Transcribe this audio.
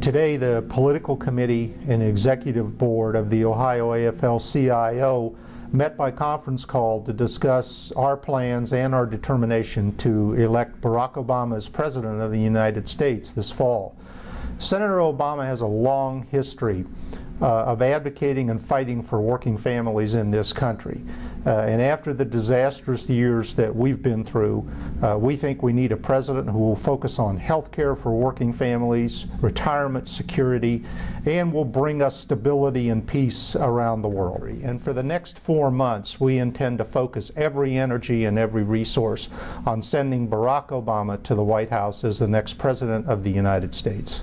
Today, the political committee and executive board of the Ohio AFL-CIO met by conference call to discuss our plans and our determination to elect Barack Obama as President of the United States this fall. Senator Obama has a long history uh, of advocating and fighting for working families in this country. Uh, and after the disastrous years that we've been through, uh, we think we need a president who will focus on health care for working families, retirement security, and will bring us stability and peace around the world. And for the next four months, we intend to focus every energy and every resource on sending Barack Obama to the White House as the next president of the United States.